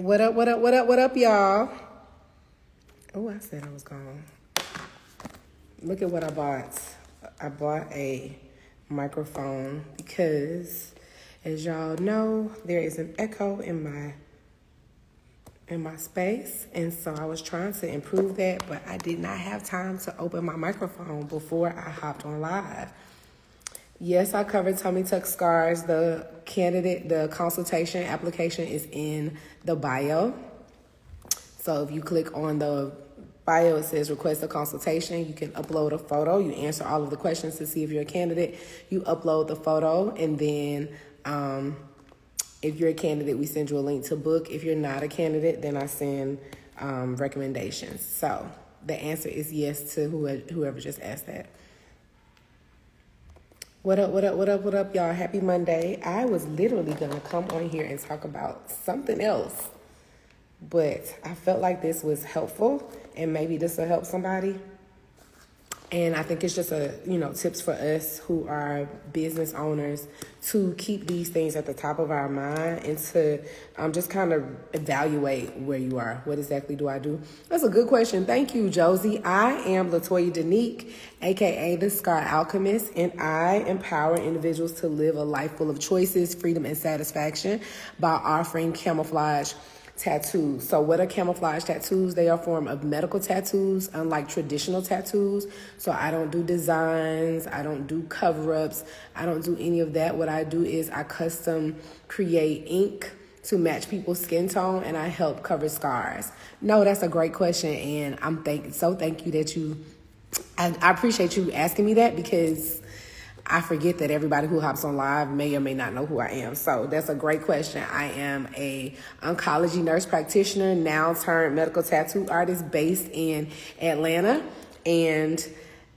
What up, what up, what up, what up, y'all? Oh, I said I was gone. Look at what I bought. I bought a microphone because as y'all know, there is an echo in my in my space and so I was trying to improve that, but I did not have time to open my microphone before I hopped on live. Yes, I covered tummy tuck scars. The candidate, the consultation application is in the bio. So if you click on the bio, it says request a consultation. You can upload a photo. You answer all of the questions to see if you're a candidate. You upload the photo, and then um, if you're a candidate, we send you a link to book. If you're not a candidate, then I send um, recommendations. So the answer is yes to whoever just asked that. What up, what up, what up, what up, y'all? Happy Monday. I was literally going to come on here and talk about something else, but I felt like this was helpful and maybe this will help somebody. And I think it's just a, you know, tips for us who are business owners to keep these things at the top of our mind and to um, just kind of evaluate where you are. What exactly do I do? That's a good question. Thank you, Josie. I am Latoya Danique, aka the Scar Alchemist, and I empower individuals to live a life full of choices, freedom, and satisfaction by offering camouflage tattoos. So what are camouflage tattoos? They are a form of medical tattoos, unlike traditional tattoos. So I don't do designs, I don't do cover-ups, I don't do any of that. What I do is I custom create ink to match people's skin tone and I help cover scars. No, that's a great question and I'm thank so thank you that you I, I appreciate you asking me that because I forget that everybody who hops on live may or may not know who I am. So that's a great question. I am a oncology nurse practitioner, now turned medical tattoo artist based in Atlanta. And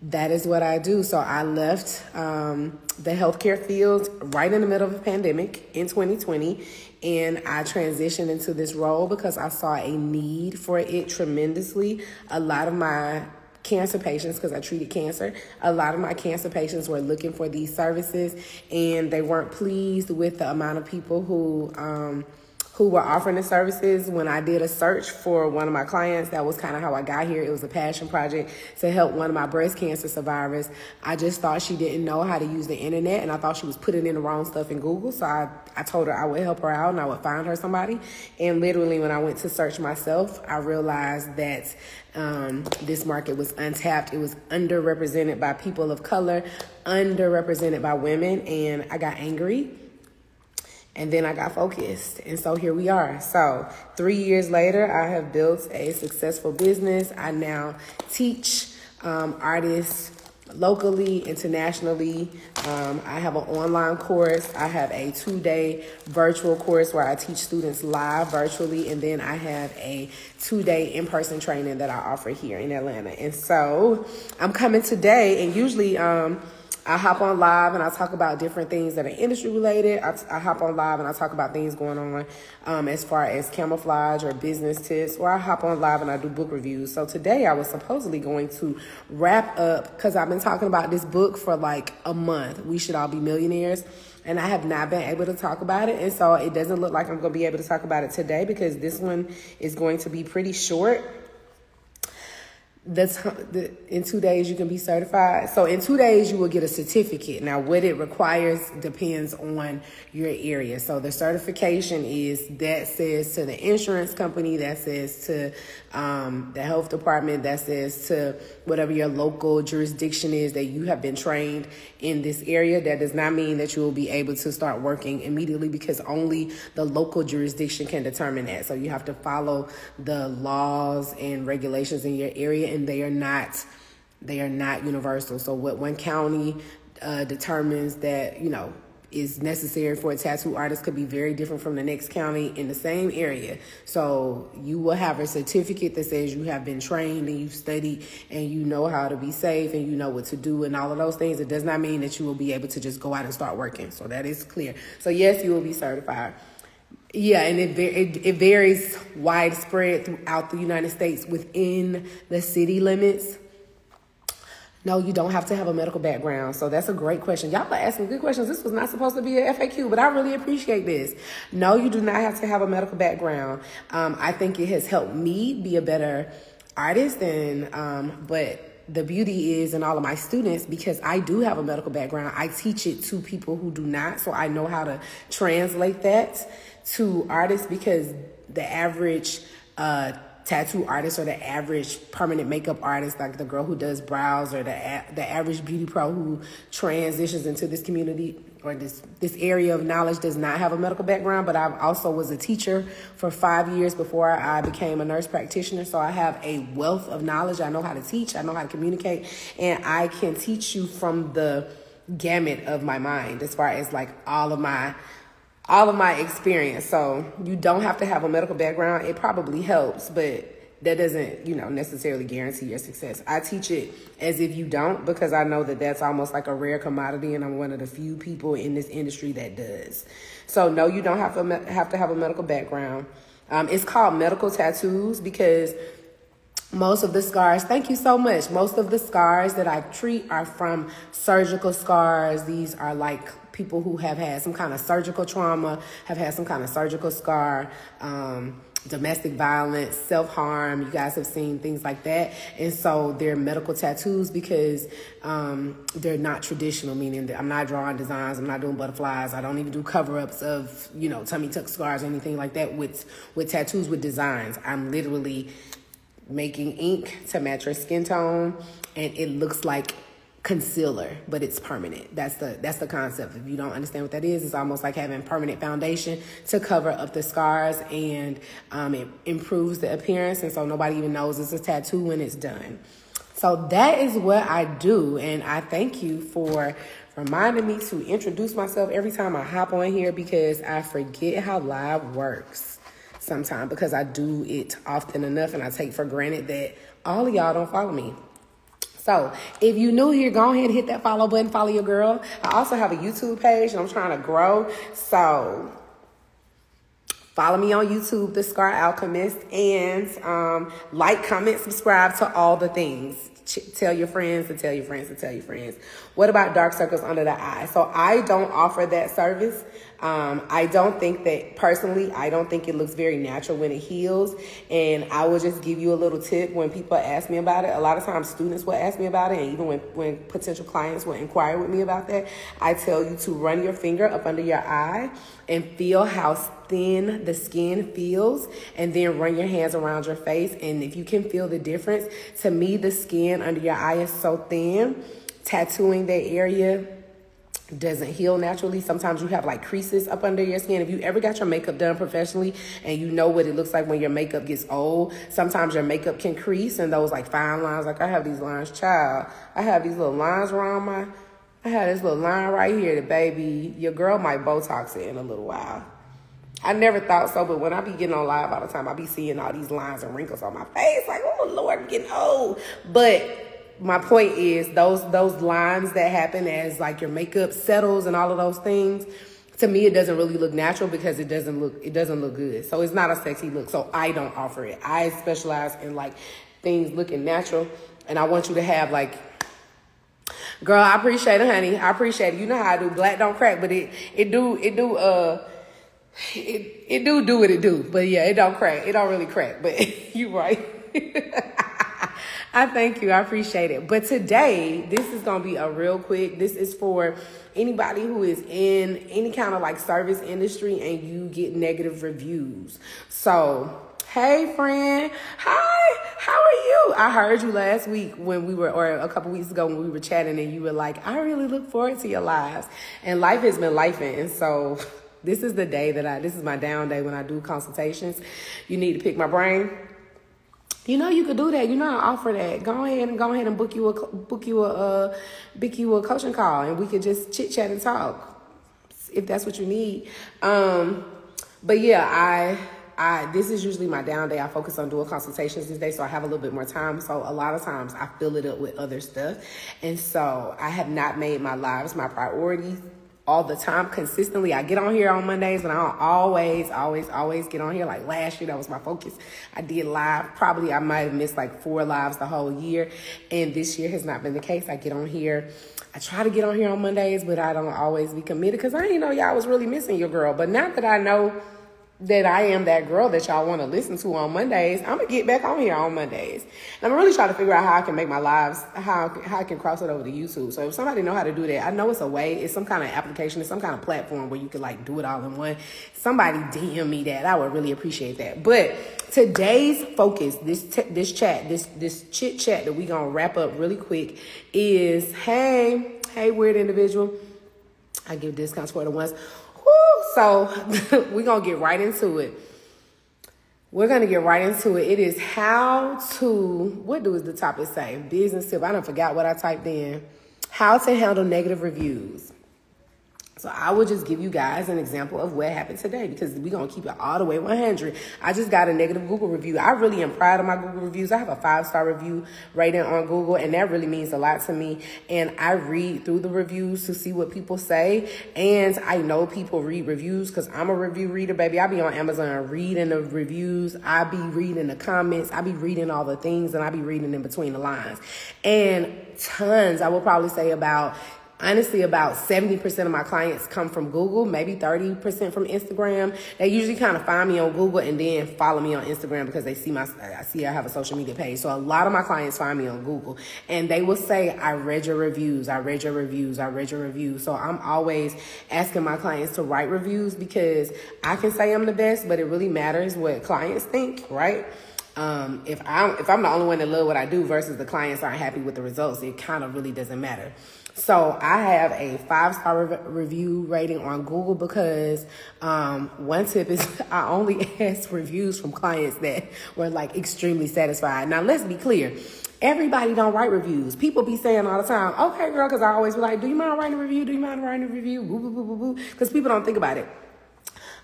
that is what I do. So I left um, the healthcare field right in the middle of a pandemic in 2020. And I transitioned into this role because I saw a need for it tremendously. A lot of my cancer patients because I treated cancer. A lot of my cancer patients were looking for these services and they weren't pleased with the amount of people who um, who were offering the services. When I did a search for one of my clients, that was kind of how I got here. It was a passion project to help one of my breast cancer survivors. I just thought she didn't know how to use the internet and I thought she was putting in the wrong stuff in Google. So I, I told her I would help her out and I would find her somebody. And literally when I went to search myself, I realized that um, this market was untapped. It was underrepresented by people of color, underrepresented by women, and I got angry and then I got focused. And so here we are. So, three years later, I have built a successful business. I now teach um, artists locally, internationally. Um, I have an online course. I have a two day virtual course where I teach students live virtually. And then I have a two day in person training that I offer here in Atlanta. And so I'm coming today, and usually, um, I hop on live and I talk about different things that are industry related. I, I hop on live and I talk about things going on um, as far as camouflage or business tips, or I hop on live and I do book reviews. So today I was supposedly going to wrap up because I've been talking about this book for like a month. We should all be millionaires. And I have not been able to talk about it. And so it doesn't look like I'm going to be able to talk about it today because this one is going to be pretty short the, in two days you can be certified. So in two days you will get a certificate. Now what it requires depends on your area. So the certification is that says to the insurance company, that says to um, the health department, that says to whatever your local jurisdiction is that you have been trained in this area. That does not mean that you will be able to start working immediately because only the local jurisdiction can determine that. So you have to follow the laws and regulations in your area and they are not they are not universal. So what one county uh, determines that you know is necessary for a tattoo artist could be very different from the next county in the same area. So you will have a certificate that says you have been trained and you've studied and you know how to be safe and you know what to do and all of those things. It does not mean that you will be able to just go out and start working. So that is clear. So yes, you will be certified. Yeah, and it, it, it varies widespread throughout the United States within the city limits. No, you don't have to have a medical background. So that's a great question. Y'all are asking good questions. This was not supposed to be a FAQ, but I really appreciate this. No, you do not have to have a medical background. Um, I think it has helped me be a better artist and um, but the beauty is in all of my students because I do have a medical background. I teach it to people who do not, so I know how to translate that to artists because the average uh, tattoo artist or the average permanent makeup artist, like the girl who does brows or the the average beauty pro who transitions into this community or this this area of knowledge does not have a medical background. But I also was a teacher for five years before I became a nurse practitioner, so I have a wealth of knowledge. I know how to teach, I know how to communicate, and I can teach you from the gamut of my mind as far as like all of my all of my experience. So you don't have to have a medical background. It probably helps, but that doesn't, you know, necessarily guarantee your success. I teach it as if you don't because I know that that's almost like a rare commodity and I'm one of the few people in this industry that does. So no, you don't have to have to have a medical background. Um, it's called medical tattoos because most of the scars, thank you so much. Most of the scars that I treat are from surgical scars. These are like people who have had some kind of surgical trauma, have had some kind of surgical scar, um, domestic violence, self harm. You guys have seen things like that. And so they're medical tattoos because um, they're not traditional, meaning that I'm not drawing designs, I'm not doing butterflies, I don't even do cover ups of, you know, tummy tuck scars, or anything like that with, with tattoos with designs. I'm literally making ink to match your skin tone and it looks like concealer, but it's permanent. That's the that's the concept. If you don't understand what that is, it's almost like having permanent foundation to cover up the scars, and um, it improves the appearance, and so nobody even knows it's a tattoo when it's done. So that is what I do, and I thank you for reminding me to introduce myself every time I hop on here because I forget how live works sometimes because I do it often enough, and I take for granted that all of y'all don't follow me. So if you new here, go ahead and hit that follow button, follow your girl. I also have a YouTube page and I'm trying to grow. So follow me on YouTube, The Scar Alchemist, and um, like, comment, subscribe to all the things. Tell your friends to tell your friends to tell your friends. What about dark circles under the eye? So I don't offer that service. Um, I don't think that personally, I don't think it looks very natural when it heals. And I will just give you a little tip when people ask me about it. A lot of times students will ask me about it. And even when, when potential clients will inquire with me about that, I tell you to run your finger up under your eye and feel how thin the skin feels. And then run your hands around your face. And if you can feel the difference, to me, the skin under your eye is so thin. Tattooing that area doesn't heal naturally. Sometimes you have like creases up under your skin. If you ever got your makeup done professionally and you know what it looks like when your makeup gets old, sometimes your makeup can crease and those like fine lines. Like I have these lines, child. I have these little lines around my, I have this little line right here that baby, your girl might Botox it in a little while. I never thought so, but when I be getting on live all the time, I be seeing all these lines and wrinkles on my face. Like, oh Lord, I'm getting old. But my point is those those lines that happen as like your makeup settles and all of those things to me it doesn't really look natural because it doesn't look it doesn't look good. So it's not a sexy look. So i don't offer it. I specialize in like things looking natural and i want you to have like girl i appreciate it honey. I appreciate it. You know how i do. Black don't crack but it it do it do uh it, it do do what it do but yeah it don't crack it don't really crack but you right I thank you. I appreciate it. But today, this is going to be a real quick. This is for anybody who is in any kind of like service industry and you get negative reviews. So, hey friend, hi, how are you? I heard you last week when we were, or a couple weeks ago when we were chatting, and you were like, I really look forward to your lives. And life has been lifing. And so, this is the day that I, this is my down day when I do consultations. You need to pick my brain you know you could do that. You know I offer that. Go ahead and go ahead and book you a book you a uh, book you a coaching call, and we could just chit chat and talk if that's what you need. Um, but yeah, I I this is usually my down day. I focus on doing consultations these days, so I have a little bit more time. So a lot of times I fill it up with other stuff, and so I have not made my lives my priority all the time consistently. I get on here on Mondays, but I don't always, always, always get on here. Like last year, that was my focus. I did live. Probably I might have missed like four lives the whole year. And this year has not been the case. I get on here. I try to get on here on Mondays, but I don't always be committed because I didn't know y'all was really missing your girl. But now that I know that I am that girl that y'all want to listen to on Mondays, I'm gonna get back on here on Mondays. And I'm really trying to figure out how I can make my lives how how I can cross it over to YouTube. So if somebody know how to do that, I know it's a way. It's some kind of application. It's some kind of platform where you can like do it all in one. Somebody DM me that. I would really appreciate that. But today's focus, this t- this chat, this this chit chat that we gonna wrap up really quick is hey hey weird individual. I give discounts for the ones so we're going to get right into it. We're going to get right into it. It is how to, what does the topic say? Business tip. I don't forgot what I typed in. How to handle negative reviews. So I will just give you guys an example of what happened today because we're going to keep it all the way 100. I just got a negative Google review. I really am proud of my Google reviews. I have a five star review rating on Google and that really means a lot to me. And I read through the reviews to see what people say. And I know people read reviews because I'm a review reader, baby. I be on Amazon reading the reviews. I be reading the comments. I be reading all the things and I be reading in between the lines. And tons, I will probably say about honestly about 70% of my clients come from Google, maybe 30% from Instagram. They usually kind of find me on Google and then follow me on Instagram because they see my I see I have a social media page. So a lot of my clients find me on Google and they will say, I read your reviews, I read your reviews, I read your reviews. So I'm always asking my clients to write reviews because I can say I'm the best, but it really matters what clients think, right? Um, if I'm if I'm the only one that love what I do versus the clients aren't happy with the results, it kind of really doesn't matter. So I have a five star re- review rating on Google because um, one tip is I only ask reviews from clients that were like extremely satisfied. Now let's be clear. Everybody don't write reviews. People be saying all the time, okay, girl, because I always be like, do you mind writing a review? Do you mind writing a review? Because people don't think about it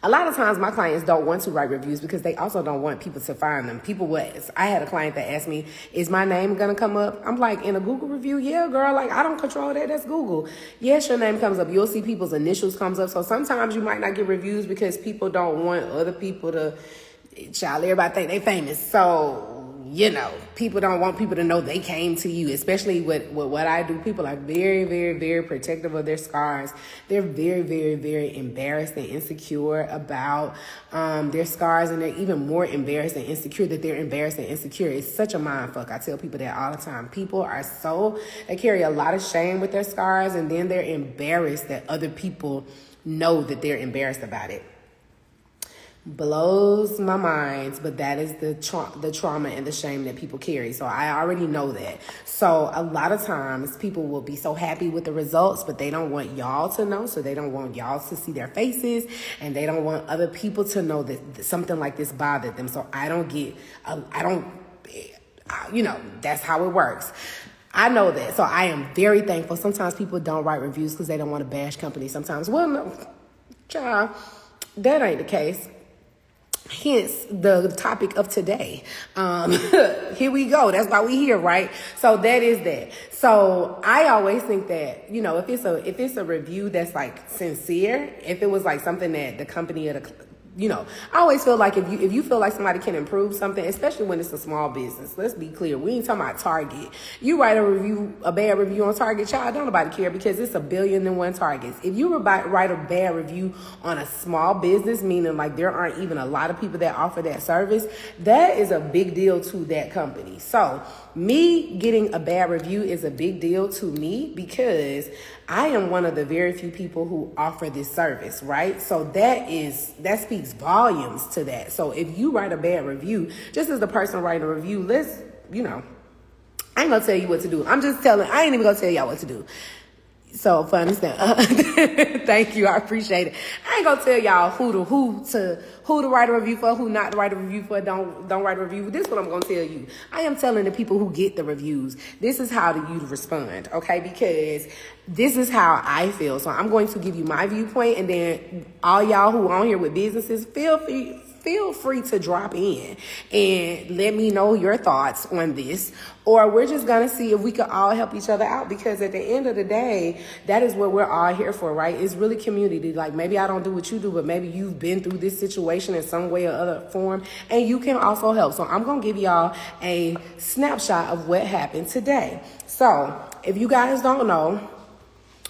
a lot of times my clients don't want to write reviews because they also don't want people to find them. People would, I had a client that asked me, is my name going to come up? I'm like, in a Google review? Yeah, girl, like I don't control that. That's Google. Yes, your name comes up. You'll see people's initials comes up. So sometimes you might not get reviews because people don't want other people to, child, everybody think they famous. So you know, people don't want people to know they came to you, especially with, with what I do. People are very, very, very protective of their scars. They're very, very, very embarrassed and insecure about um, their scars, and they're even more embarrassed and insecure that they're embarrassed and insecure. It's such a mind fuck. I tell people that all the time. People are so, they carry a lot of shame with their scars, and then they're embarrassed that other people know that they're embarrassed about it blows my mind but that is the tra- the trauma and the shame that people carry so i already know that so a lot of times people will be so happy with the results but they don't want y'all to know so they don't want y'all to see their faces and they don't want other people to know that something like this bothered them so i don't get uh, i don't uh, you know that's how it works I know that. So I am very thankful. Sometimes people don't write reviews because they don't want to bash companies. Sometimes, well, no, child, that ain't the case hence the topic of today. Um here we go. That's why we here right? So that is that. So i always think that you know if it's a if it's a review that's like sincere if it was like something that the company or the you know, I always feel like if you if you feel like somebody can improve something, especially when it's a small business. Let's be clear, we ain't talking about Target. You write a review, a bad review on Target, child, don't nobody care because it's a billion and one targets. If you write a bad review on a small business, meaning like there aren't even a lot of people that offer that service, that is a big deal to that company. So me getting a bad review is a big deal to me because I am one of the very few people who offer this service, right? So that is that speaks volumes to that. So if you write a bad review, just as the person writing a review, let's, you know, I ain't gonna tell you what to do. I'm just telling, I ain't even gonna tell y'all what to do. So for understand, uh, thank you, I appreciate it. I ain't gonna tell y'all who to who to who to write a review for, who not to write a review for. Don't don't write a review. This is what I'm gonna tell you. I am telling the people who get the reviews. This is how to you respond, okay? Because this is how I feel. So I'm going to give you my viewpoint, and then all y'all who are on here with businesses, feel free feel free to drop in and let me know your thoughts on this. Or we're just gonna see if we can all help each other out because at the end of the day, that is what we're all here for, right? It's really community. Like maybe I don't do what you do, but maybe you've been through this situation in some way or other form, and you can also help. So I'm gonna give y'all a snapshot of what happened today. So if you guys don't know,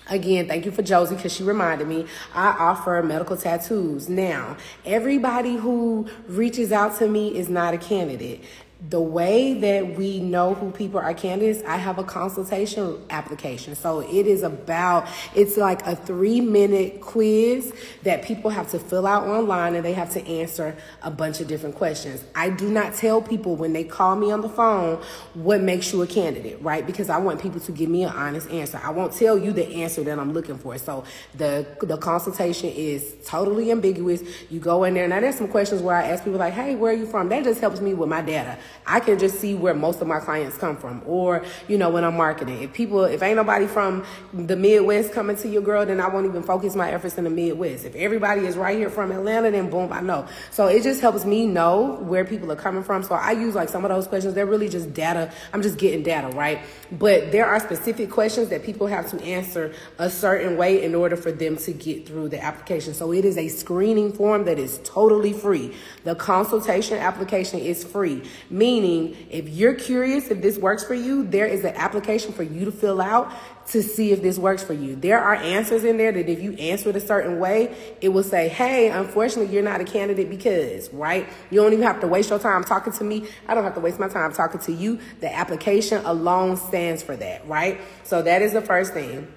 Again, thank you for Josie because she reminded me. I offer medical tattoos. Now, everybody who reaches out to me is not a candidate the way that we know who people are candidates, I have a consultation application. So it is about, it's like a three minute quiz that people have to fill out online and they have to answer a bunch of different questions. I do not tell people when they call me on the phone what makes you a candidate, right? Because I want people to give me an honest answer. I won't tell you the answer that I'm looking for. So the, the consultation is totally ambiguous. You go in there. Now there's some questions where I ask people like, hey, where are you from? That just helps me with my data. I can just see where most of my clients come from. Or, you know, when I'm marketing. If people, if ain't nobody from the Midwest coming to your girl, then I won't even focus my efforts in the Midwest. If everybody is right here from Atlanta, then boom, I know. So it just helps me know where people are coming from. So I use like some of those questions. They're really just data. I'm just getting data, right? But there are specific questions that people have to answer a certain way in order for them to get through the application. So it is a screening form that is totally free. The consultation application is free, meaning if you're curious if this works for you, there is an application for you to fill out to see if this works for you. There are answers in there that if you answer it a certain way, it will say, hey, unfortunately, you're not a candidate because, right? You don't even have to waste your time talking to me. I don't have to waste my time talking to you. The application alone stands for that, right? So that is the first thing.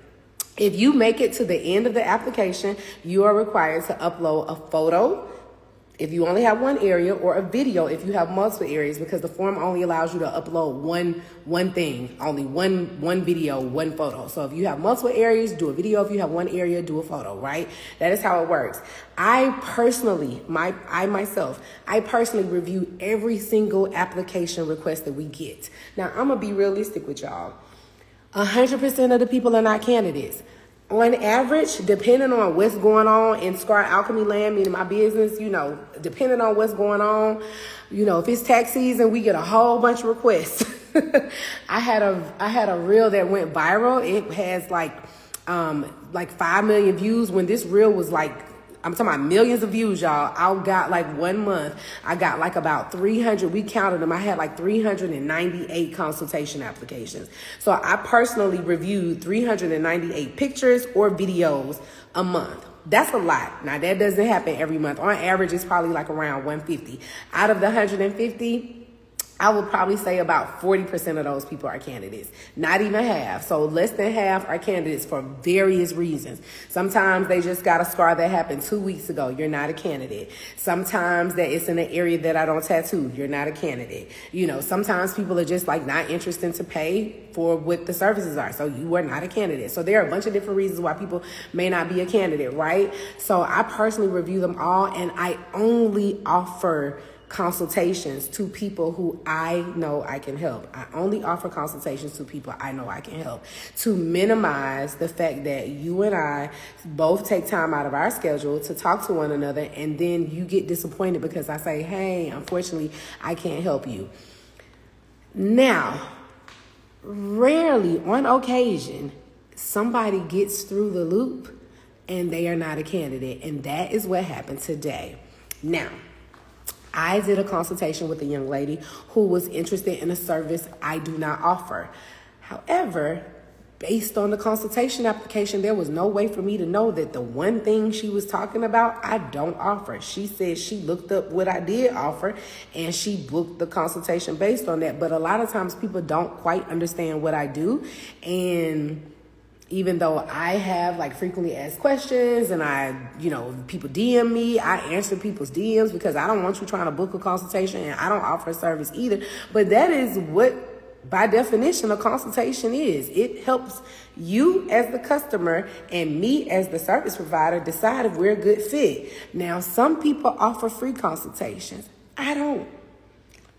If you make it to the end of the application, you are required to upload a photo, if you only have one area or a video if you have multiple areas because the form only allows you to upload one one thing only one one video one photo. So if you have multiple areas do a video. If you have one area do a photo right? That is how it works. I personally my i myself i personally review every single application request that we get. Now i'm gonna be realistic with y'all. 100% of the people are not candidates on average, depending on what's going on in Scar Alchemy Land, meaning my business, you know, depending on what's going on, you know, if it's tax season, we get a whole bunch of requests. I had a I had a reel that went viral. It has like um like five million views when this reel was like I'm talking about millions of views, y'all. I got like one month, I got like about 300. We counted them. I had like 398 consultation applications. So I personally reviewed 398 pictures or videos a month. That's a lot. Now that doesn't happen every month. On average, it's probably like around 150. Out of the 150, I would probably say about 40% of those people are candidates, not even half. So less than half are candidates for various reasons. Sometimes they just got a scar that happened two weeks ago. You're not a candidate. Sometimes that it's in an area that I don't tattoo. You're not a candidate. You know, sometimes people are just like not interested to pay for what the services are. So you are not a candidate. So there are a bunch of different reasons why people may not be a candidate, right? So I personally review them all and I only offer consultations to people who I know I can help. I only offer consultations to people I know I can help to minimize the fact that you and I both take time out of our schedule to talk to one another and then you get disappointed because I say, hey, unfortunately, I can't help you. Now, rarely on occasion, somebody gets through the loop and they are not a candidate. And that is what happened today. Now, I did a consultation with a young lady who was interested in a service I do not offer. However, based on the consultation application, there was no way for me to know that the one thing she was talking about, I don't offer. She said she looked up what I did offer and she booked the consultation based on that. But a lot of times people don't quite understand what I do. And even though I have like frequently asked questions and I, you know, people DM me, I answer people's DMs because I don't want you trying to book a consultation and I don't offer a service either. But that is what, by definition, a consultation is. It helps you as the customer and me as the service provider decide if we're a good fit. Now, some people offer free consultations. I don't.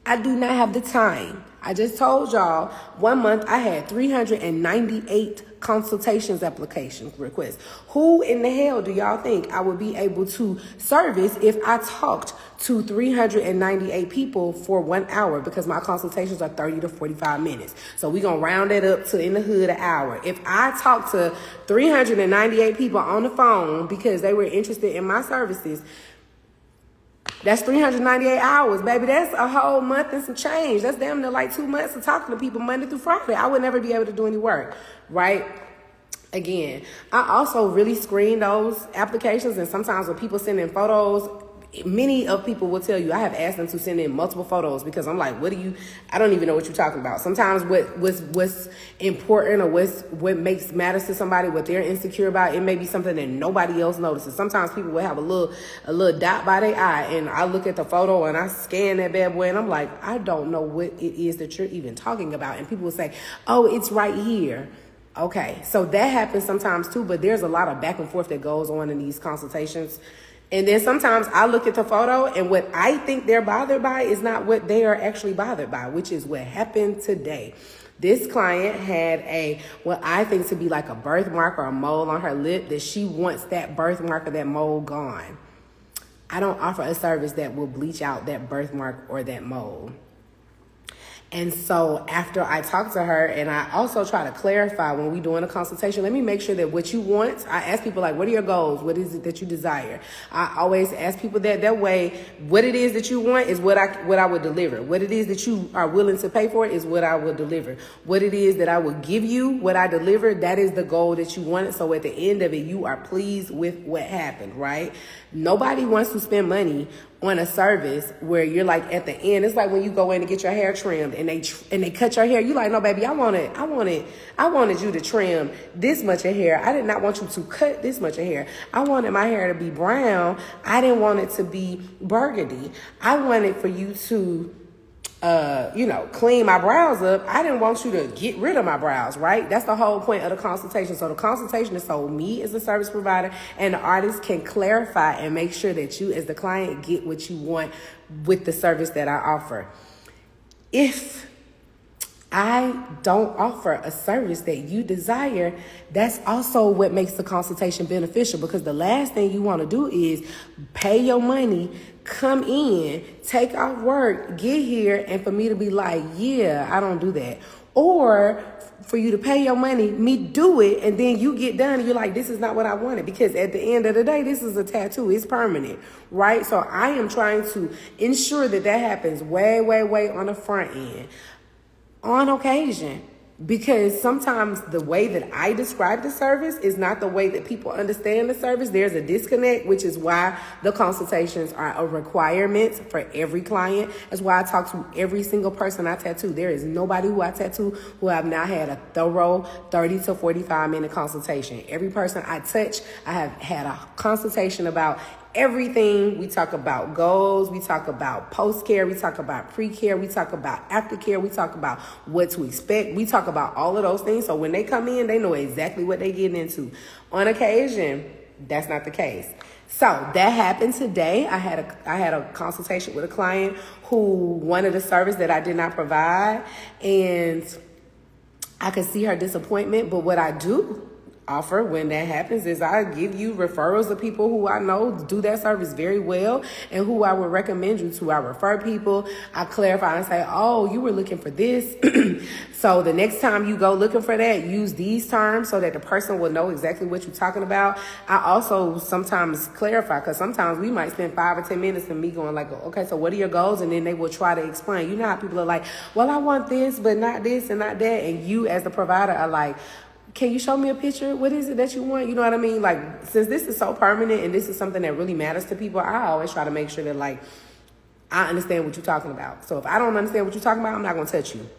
I do not have the time. I just told y'all one month I had 398 consultations application requests. Who in the hell do y'all think I would be able to service if I talked to 398 people for one hour because my consultations are 30 to 45 minutes. So we're going to round it up to in the hood an hour. If I talked to 398 people on the phone because they were interested in my services, that's 398 hours, baby. That's a whole month and some change. That's damn near like two months of talking to people Monday through Friday. I would never be able to do any work, right? Again, I also really screen those applications, and sometimes when people send in photos, many of people will tell you I have asked them to send in multiple photos because I'm like, what do you? I don't even know what you're talking about. Sometimes what what's what's important or what's what makes matters to somebody, what they're insecure about, it may be something that nobody else notices. Sometimes people will have a little a little dot by their eye, and I look at the photo and I scan that bad boy, and I'm like, I don't know what it is that you're even talking about, and people will say, oh, it's right here. Okay, so that happens sometimes too, but there's a lot of back and forth that goes on in these consultations and then sometimes I look at the photo and what I think they're bothered by is not what they are actually bothered by, which is what happened today. This client had a what I think to be like a birthmark or a mole on her lip that she wants that birthmark or that mole gone. I don't offer a service that will bleach out that birthmark or that mole. And so after I talk to her, and I also try to clarify when we doing a consultation, let me make sure that what you want, I ask people like, what are your goals? What is it that you desire? I always ask people that that way, what it is that you want is what I what I would deliver. What it is that you are willing to pay for is what I will deliver. What it is that I will give you, what I deliver, that is the goal that you wanted. So at the end of it, you are pleased with what happened, right? Nobody wants to spend money on a service where you're like at the end. It's like when you go in to get your hair trimmed and they and they cut your hair. You like, no, baby, I want it. I want it. I wanted you to trim this much of hair. I did not want you to cut this much of hair. I wanted my hair to be brown. I didn't want it to be burgundy. I wanted for you to uh, you know, clean my brows up. I didn't want you to get rid of my brows, right? That's the whole point of the consultation. So the consultation is so me as a service provider and the artist can clarify and make sure that you as the client get what you want with the service that I offer. If I don't offer a service that you desire, that's also what makes the consultation beneficial because the last thing you want to do is pay your money, come in, take off work, get here, and for me to be like, yeah, I don't do that. Or for you to pay your money, me do it, and then you get done and you're like, this is not what I wanted. Because at the end of the day, this is a tattoo, it's permanent, right? So I am trying to ensure that that happens way, way, way on the front end on occasion because sometimes the way that I describe the service is not the way that people understand the service. There's a disconnect, which is why the consultations are a requirement for every client. That's why I talk to every single person I tattoo. There is nobody who I tattoo who I've not had a thorough 30 to 45 minute consultation. Every person I touch, I have had a consultation about everything. We talk about goals, we talk about post care, we talk about pre care, we talk about aftercare, we talk about what to expect. We talk about all of those things. So when they come in, they know exactly what they're getting into. On occasion, that's not the case. So that happened today. I had a I had a consultation with a client who wanted a service that I did not provide, and I could see her disappointment. But what I do offer when that happens is I give you referrals of people who I know do that service very well and who I would recommend you to. I refer people, I clarify and say, oh, you were looking for this. so the next time you go looking for that, use these terms so that the person will know exactly what you're talking about. I also sometimes clarify because sometimes we might spend five or 10 minutes and me going like, okay, so what are your goals? And then they will try to explain. You know how people are like, well, I want this, but not this and not that. And you as the provider are like, can you show me a picture? What is it that you want? You know what I mean? Like, since this is so permanent and this is something that really matters to people, I always try to make sure that, like, I understand what you're talking about. So if I don't understand what you're talking about, I'm not going to touch you.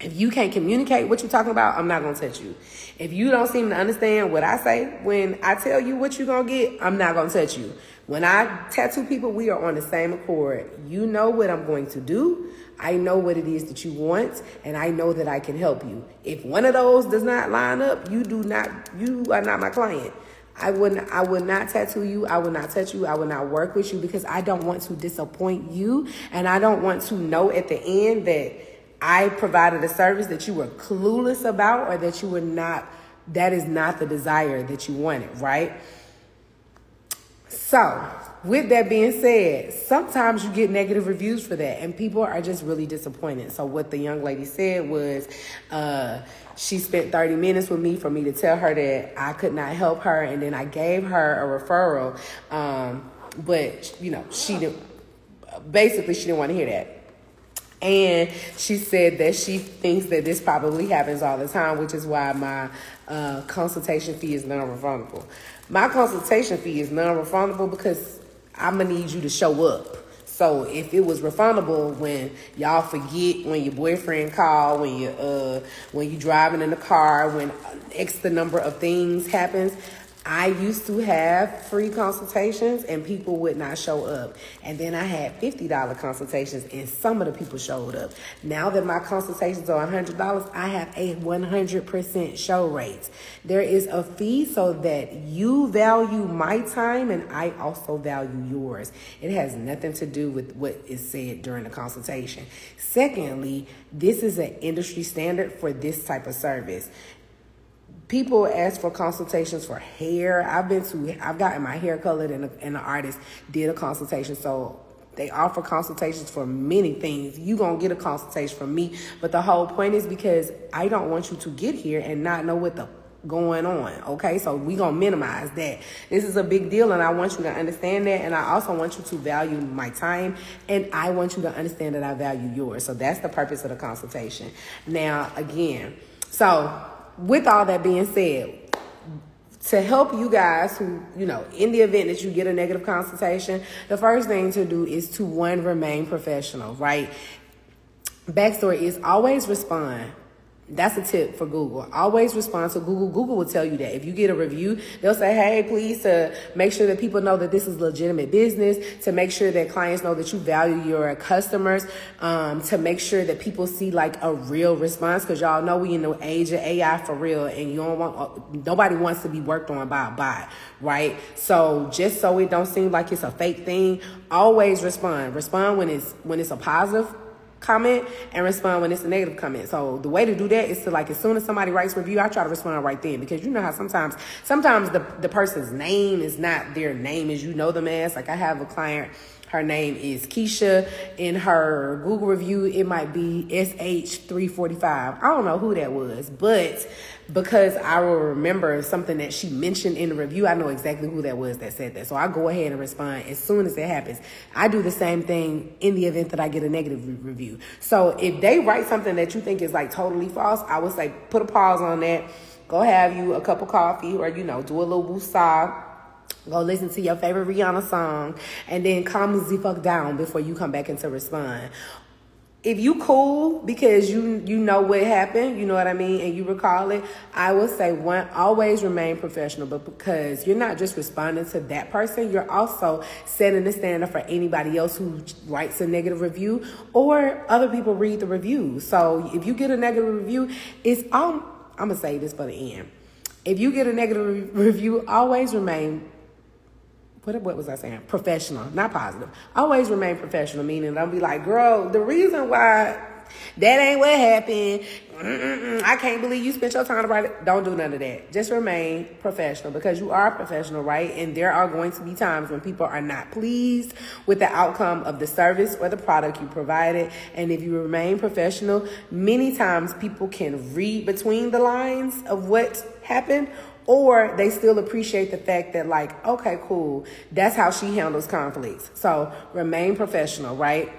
If you can't communicate what you're talking about, I'm not going to touch you. If you don't seem to understand what I say when I tell you what you're going to get, I'm not going to touch you. When I tattoo people, we are on the same accord. You know what I'm going to do. I know what it is that you want, and I know that I can help you. If one of those does not line up, you do not, you are not my client. I wouldn't I would not tattoo you. I would not touch you. I would not work with you because I don't want to disappoint you and I don't want to know at the end that I provided a service that you were clueless about or that you were not that is not the desire that you wanted, right? So, with that being said, sometimes you get negative reviews for that, and people are just really disappointed. So, what the young lady said was, uh, she spent 30 minutes with me for me to tell her that I could not help her, and then I gave her a referral. Um, but, you know, she didn't, basically, she didn't want to hear that. And she said that she thinks that this probably happens all the time, which is why my uh, consultation fee is non-refundable. My consultation fee is non-refundable because I'm gonna need you to show up. So if it was refundable when y'all forget, when your boyfriend call, when you uh when you driving in the car, when X the number of things happens, I used to have free consultations and people would not show up. And then I had $50 consultations and some of the people showed up. Now that my consultations are $100, I have a 100% show rate. There is a fee so that you value my time and I also value yours. It has nothing to do with what is said during the consultation. Secondly, this is an industry standard for this type of service people ask for consultations for hair. I've been to, I've gotten my hair colored and, a, and an artist did a consultation. So they offer consultations for many things. You gonna get a consultation from me, but the whole point is because I don't want you to get here and not know what the going on. Okay, so we gonna minimize that. This is a big deal, and I want you to understand that. And I also want you to value my time, and I want you to understand that I value yours. So that's the purpose of the consultation. Now, again, so with all that being said, to help you guys who, you know, in the event that you get a negative consultation, the first thing to do is to one, remain professional, right? Backstory is always respond. That's a tip for Google. Always respond to Google. Google will tell you that. If you get a review, they'll say, hey, please to make sure that people know that this is legitimate business, to make sure that clients know that you value your customers, um, to make sure that people see like a real response. Cause y'all know we in the age of AI for real and you don't want, nobody wants to be worked on by a bot, right? So just so it don't seem like it's a fake thing, always respond. Respond when it's, when it's a positive comment and respond when it's a negative comment. So the way to do that is to like as soon as somebody writes review, I try to respond right then because you know how sometimes sometimes the the person's name is not their name as you know them as. Like I have a client her name is Keisha. In her Google review, it might be SH345. I don't know who that was, but because I will remember something that she mentioned in the review, I know exactly who that was that said that. So I go ahead and respond as soon as it happens. I do the same thing in the event that I get a negative re- review. So if they write something that you think is like totally false, I would say put a pause on that. Go have you a cup of coffee or, you know, do a little woosah Go listen to your favorite Rihanna song and then calm the fuck down before you come back into respond. If you cool because you you know what happened, you know what I mean, and you recall it, I would say one always remain professional, but because you're not just responding to that person, you're also setting the standard for anybody else who writes a negative review or other people read the review. So if you get a negative review, it's um, I'm gonna say this for the end. If you get a negative review, always remain what, what was I saying? Professional, not positive. Always remain professional, meaning I'll be like, girl, the reason why that ain't what happened. Mm-mm-mm, I can't believe you spent your time to write it. Don't do none of that. Just remain professional because you are professional, right? And there are going to be times when people are not pleased with the outcome of the service or the product you provided. And if you remain professional, many times people can read between the lines of what happened or they still appreciate the fact that like okay cool that's how she handles conflicts. So remain professional right?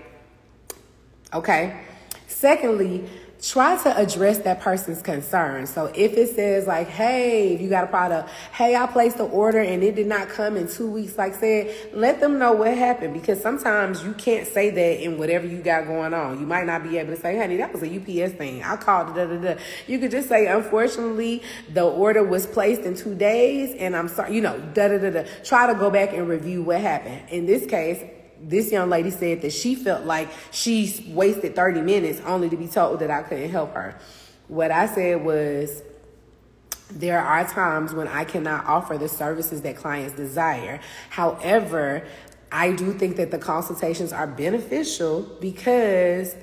Okay. Secondly try to address that person's concern. So if it says like, hey, you got a product, hey, I placed the order and it did not come in two weeks, like said, let them know what happened because sometimes you can't say that in whatever you got going on. You might not be able to say, honey, that was a UPS thing. I called da da da. You could just say, unfortunately, the order was placed in two days and I'm sorry, you know, da da da da. Try to go back and review what happened. In this case, this young lady said that she felt like she wasted 30 minutes only to be told that I couldn't help her. What I said was, there are times when I cannot offer the services that clients desire. However, I do think that the consultations are beneficial because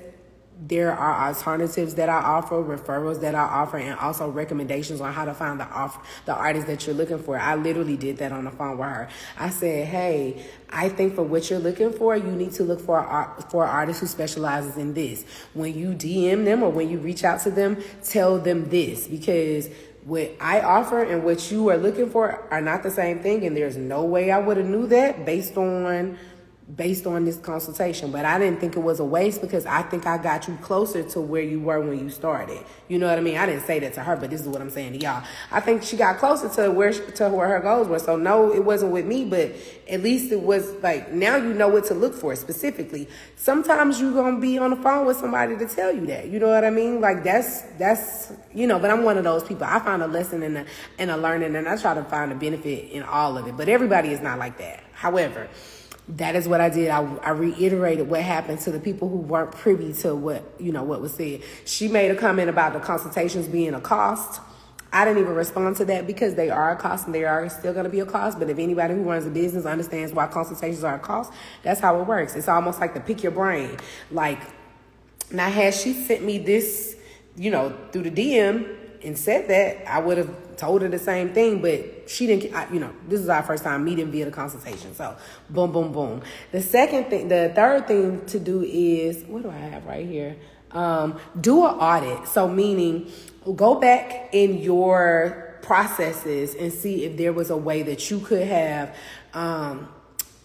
there are alternatives that I offer, referrals that I offer, and also recommendations on how to find the off the artist that you're looking for. I literally did that on the phone with her. I said, "Hey, I think for what you're looking for, you need to look for for an artist who specializes in this. When you DM them or when you reach out to them, tell them this because." What I offer and what you are looking for are not the same thing, and there's no way I would have knew that based on based on this consultation. But I didn't think it was a waste because I think I got you closer to where you were when you started. You know what I mean? I didn't say that to her, but this is what I'm saying to y'all. I think she got closer to where to where her goals were. So no, it wasn't with me, but at least it was like now you know what to look for specifically. Sometimes you're gonna be on the phone with somebody to tell you that. You know what I mean? Like that's that's you know. But I'm one of those people. I find a lesson in a in a learning, and I try to find a benefit in all of it. But everybody is not like that. However that is what I did. I, I reiterated what happened to the people who weren't privy to what, you know, what was said. She made a comment about the consultations being a cost. I didn't even respond to that because they are a cost and they are still going to be a cost. But if anybody who runs a business understands why consultations are a cost, that's how it works. It's almost like the pick your brain. Like, now had she sent me this, you know, through the DM and said that, I would have told her the same thing, but she didn't, I, you know, this is our first time meeting via the consultation. So, boom, boom, boom. The second thing, the third thing to do is, what do I have right here? Um, do an audit. So, meaning go back in your processes and see if there was a way that you could have, um,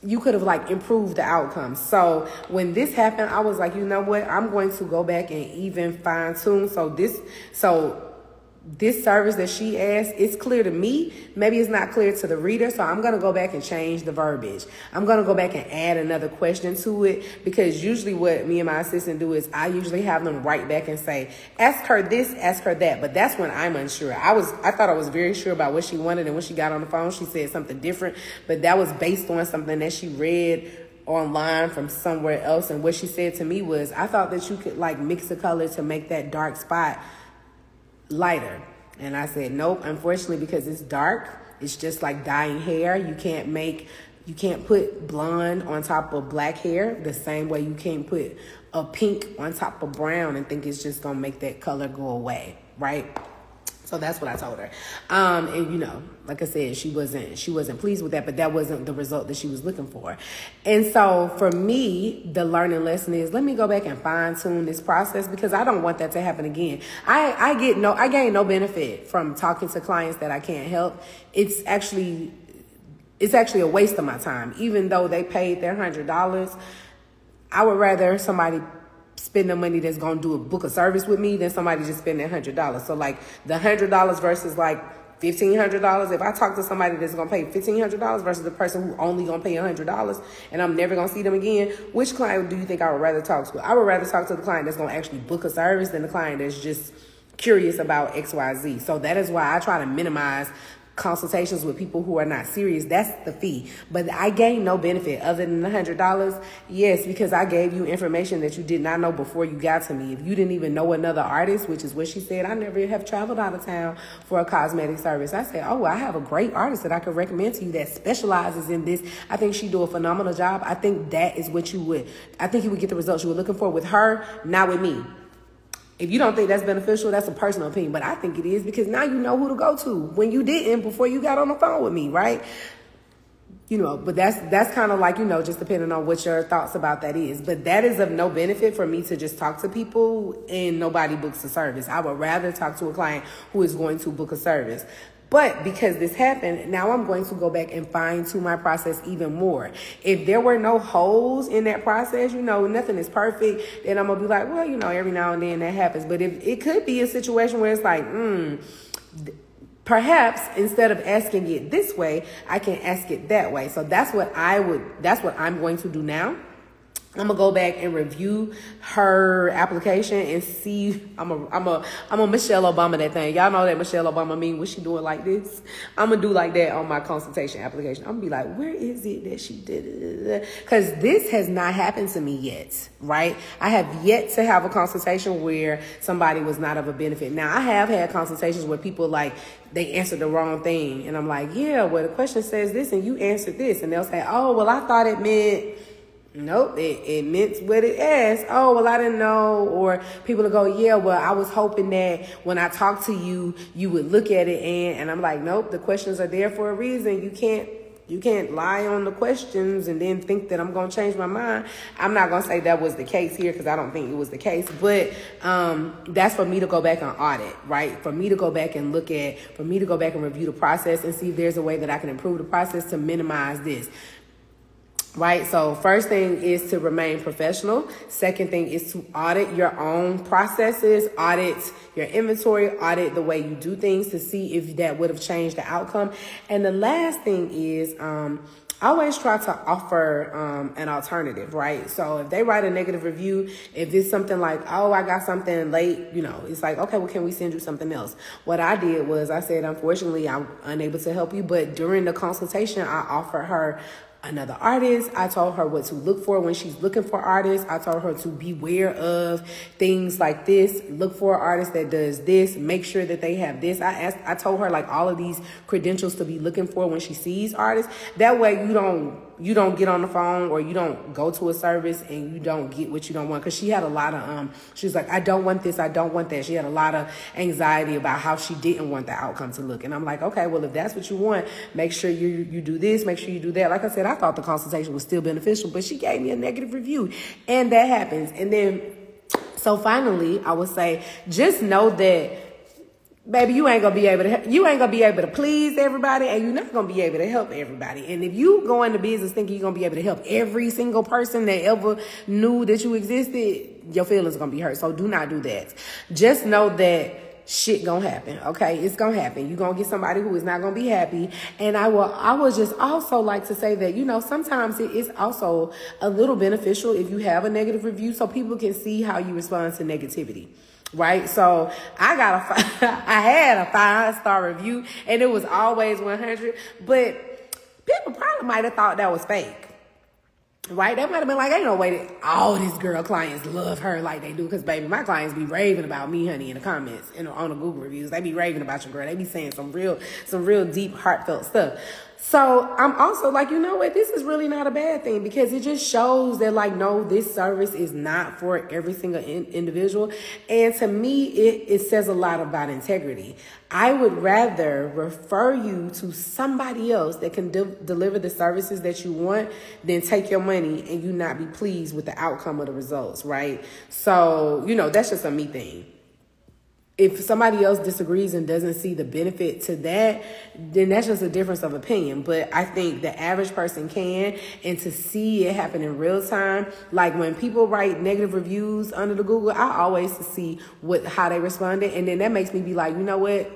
you could have like improved the outcome. So when this happened, I was like, you know what? I'm going to go back and even fine tune. So this, so this service that she asked, it's clear to me. Maybe it's not clear to the reader. So I'm going to go back and change the verbiage. I'm going to go back and add another question to it because usually what me and my assistant do is I usually have them write back and say, ask her this, ask her that. But that's when I'm unsure. I was, I thought I was very sure about what she wanted. And when she got on the phone, she said something different, but that was based on something that she read online from somewhere else. And what she said to me was, I thought that you could like mix the color to make that dark spot lighter. And I said, nope, unfortunately, because it's dark, it's just like dyeing hair. You can't make, you can't put blonde on top of black hair the same way you can't put a pink on top of brown and think it's just gonna make that color go away, right? So that's what I told her. Um, and you know, like I said, she wasn't she wasn't pleased with that, but that wasn't the result that she was looking for. And so for me, the learning lesson is let me go back and fine tune this process because I don't want that to happen again. I, I get no I gain no benefit from talking to clients that I can't help. It's actually it's actually a waste of my time. Even though they paid their hundred dollars, I would rather somebody spend the money that's gonna do a book of service with me than somebody just spending hundred dollars. So like the hundred dollars versus like fifteen hundred dollars. If I talk to somebody that's gonna pay fifteen hundred dollars versus the person who only gonna pay hundred dollars and I'm never gonna see them again, which client do you think I would rather talk to? I would rather talk to the client that's gonna actually book a service than the client that's just curious about XYZ. So that is why I try to minimize consultations with people who are not serious, that's the fee. But I gain no benefit other than the hundred dollars. Yes, because I gave you information that you did not know before you got to me. If you didn't even know another artist, which is what she said, I never have traveled out of town for a cosmetic service. I said, Oh, I have a great artist that I could recommend to you that specializes in this. I think she do a phenomenal job. I think that is what you would I think you would get the results you were looking for with her, not with me. If you don't think that's beneficial, that's a personal opinion. But I think it is because now you know who to go to when you didn't before you got on the phone with me, right? You know, but that's that's kind of like, you know, just depending on what your thoughts about that is. But that is of no benefit for me to just talk to people and nobody books a service. I would rather talk to a client who is going to book a service. But because this happened, now I'm going to go back and fine tune my process even more. If there were no holes in that process, you know, nothing is perfect, then I'm gonna be like, well, you know, every now and then that happens. But if it could be a situation where it's like, hmm, perhaps instead of asking it this way, I can ask it that way. So that's what I would, that's what I'm going to do now. I'm gonna go back and review her application and see. I'm a, I'm a, I'm a Michelle Obama that thing. Y'all know that Michelle Obama mean what she doing like this. I'm gonna do like that on my consultation application. I'm gonna be like, where is it that she did it? Because this has not happened to me yet, right? I have yet to have a consultation where somebody was not of a benefit. Now I have had consultations where people like they answered the wrong thing, and I'm like, yeah, well the question says this, and you answered this, and they'll say, oh, well I thought it meant Nope, it, it meant what it asked. Oh, well, I didn't know. Or people will go, yeah, well, I was hoping that when I talk to you, you would look at it and, and I'm like, nope, the questions are there for a reason. You can't, you can't lie on the questions and then think that I'm going to change my mind. I'm not going to say that was the case here because I don't think it was the case, but, um, that's for me to go back and audit, right? For me to go back and look at, for me to go back and review the process and see if there's a way that I can improve the process to minimize this right? So first thing is to remain professional. Second thing is to audit your own processes, audit your inventory, audit the way you do things to see if that would have changed the outcome. And the last thing is, um, always try to offer um, an alternative, right? So if they write a negative review, if it's something like, oh, I got something late, you know, it's like, okay, well, can we send you something else? What I did was I said, unfortunately, I'm unable to help you, but during the consultation, I offered her another artist. I told her what to look for when she's looking for artists. I told her to beware of things like this. Look for an artist that does this. Make sure that they have this. I asked, I told her like all of these credentials to be looking for when she sees artists. That way you don't you don't get on the phone or you don't go to a service and you don't get what you don't want. Cause she had a lot of, um, she was like, I don't want this. I don't want that. She had a lot of anxiety about how she didn't want the outcome to look. And I'm like, okay, well, if that's what you want, make sure you, you do this, make sure you do that. Like I said, I thought the consultation was still beneficial, but she gave me a negative review and that happens. And then, so finally I would say, just know that baby, you ain't gonna be able to you ain't gonna be able to please everybody, and you're not gonna be able to help everybody. And if you go into business thinking you're gonna be able to help every single person that ever knew that you existed, your feelings gonna be hurt. So do not do that. Just know that shit gonna happen okay it's gonna happen you're gonna get somebody who is not gonna be happy and i will i would just also like to say that you know sometimes it is also a little beneficial if you have a negative review so people can see how you respond to negativity right? So I got a, I had a five star review and it was always 100, but people probably might have thought that was fake. Right? They might have been like, ain't no way that all these girl clients love her like they do. Cause baby, my clients be raving about me, honey, in the comments and on the Google reviews. They be raving about your girl. They be saying some real, some real deep, heartfelt stuff. So I'm also like, you know what? This is really not a bad thing because it just shows that, like, no, this service is not for every single in- individual. And to me, it, it says a lot about integrity. I would rather refer you to somebody else that can de- deliver the services that you want than take your money and you not be pleased with the outcome of the results, right? So, you know, that's just a me thing if somebody else disagrees and doesn't see the benefit to that, then that's just a difference of opinion. But I think the average person can, and to see it happen in real time, like when people write negative reviews under the Google, I always see what how they responded, and then that makes me be like, you know what?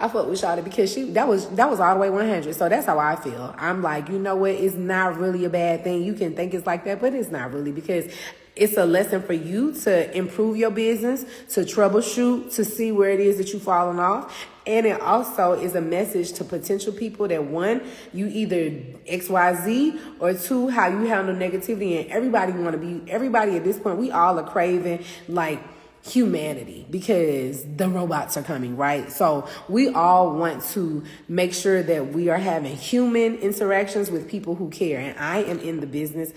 I fuck with Shawty because she that was that was all the way 100. So that's how I feel. I'm like, you know what? It's not really a bad thing. You can think it's like that, but it's not really because it's a lesson for you to improve your business, to troubleshoot, to see where it is that you've fallen off. And it also is a message to potential people that one, you either XYZ or two, how you handle negativity. And everybody want to be, everybody at this point, we all are craving like humanity because the robots are coming, right? So we all want to make sure that we are having human interactions with people who care. And I am in the business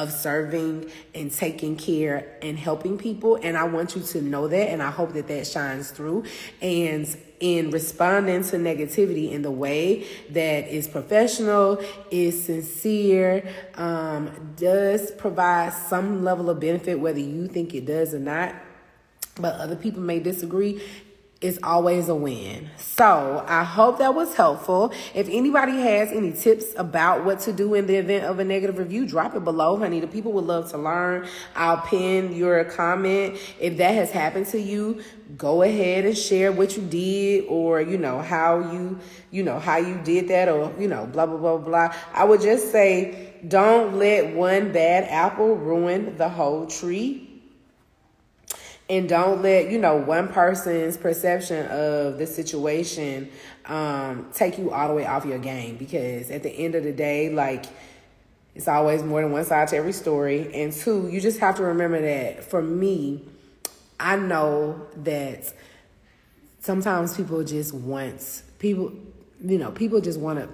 of serving and taking care and helping people. And I want you to know that. And I hope that that shines through. And in responding to negativity in the way that is professional, is sincere, um, does provide some level of benefit, whether you think it does or not but other people may disagree is always a win. So I hope that was helpful. If anybody has any tips about what to do in the event of a negative review, drop it below, honey. The people would love to learn. I'll pin your comment. If that has happened to you, go ahead and share what you did or, you know, how you, you know, how you did that or, you know, blah, blah, blah, blah. I would just say, don't let one bad apple ruin the whole tree. And don't let, you know, one person's perception of the situation um, take you all the way off your game. Because at the end of the day, like, it's always more than one side to every story. And two, you just have to remember that for me, I know that sometimes people just want people you know people just want to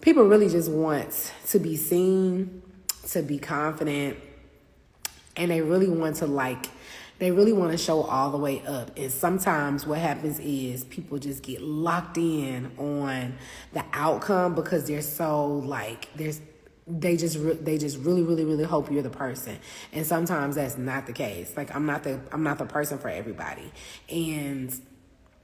people really just want to be seen to be confident and they really want to like they really want to show all the way up. And sometimes what happens is people just get locked in on the outcome because they're so like there's they just they just really really really hope you're the person. And sometimes that's not the case. Like i'm not the i'm not the person for everybody. And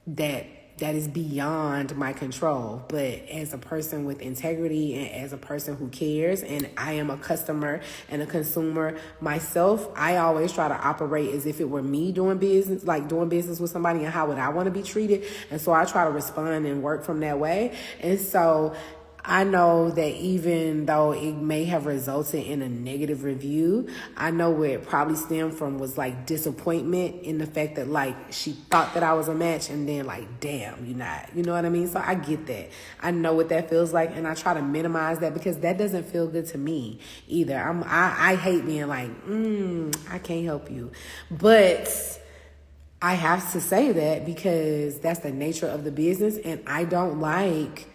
that that is beyond my control. But as a person with integrity and as a person who cares, and I am a customer and a consumer myself, I always try to operate as if it were me doing business, like doing business with somebody, and how would I want to be treated. And so I try to respond and work from that way. And so I know that even though it may have resulted in a negative review, I know where it probably stemmed from was like disappointment in the fact that like she thought that I was a match and then like, damn, you're not. You know what I mean? So I get that. I know what that feels like and I try to minimize that because that doesn't feel good to me either. I'm I, I hate being like, mm, I can't help you. But I have to say that because that's the nature of the business and I don't like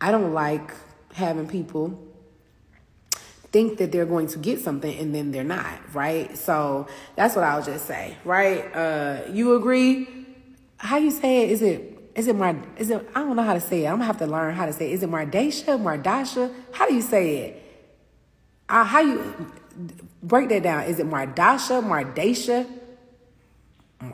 I don't like having people think that they're going to get something and then they're not, right? So that's what I'll just say, right? Uh, you agree? How you say it? Is it is it Mar is it I don't know how to say it. I'm gonna have to learn how to say it. Is it Mardasha? Mardasha? How do you say it? Uh, how you break that down? Is it Mardasha? Mardasha?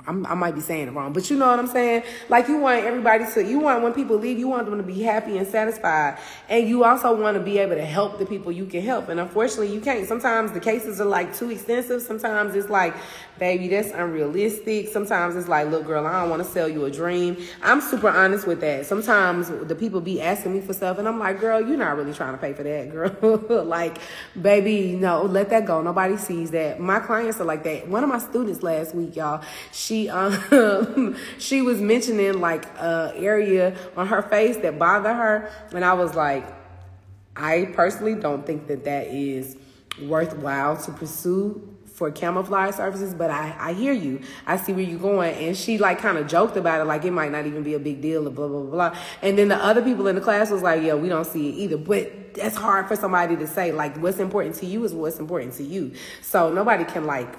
I'm, i might be saying it wrong, but you know what I'm saying? Like you want everybody to, you want when people leave, you want them to be happy and satisfied. And you also want to be able to help the people you can help. And unfortunately, you can't. Sometimes the cases are like too extensive. Sometimes it's like, baby, that's unrealistic. Sometimes it's like, look, girl, I don't want to sell you a dream. I'm super honest with that. Sometimes the people be asking me for stuff, and I'm like, girl, you're not really trying to pay for that, girl. like, baby, no, let that go. Nobody sees that. My clients are like that. One of my students last week, y'all, she um she was mentioning like a area on her face that bothered her, and I was like, I personally don't think that that is worthwhile to pursue for camouflage services, but I, I hear you. I see where you're going. And she like kind of joked about it, like it might not even be a big deal, blah, blah, blah. And then the other people in the class was like, yeah, we don't see it either. But that's hard for somebody to say. Like, what's important to you is what's important to you. So nobody can like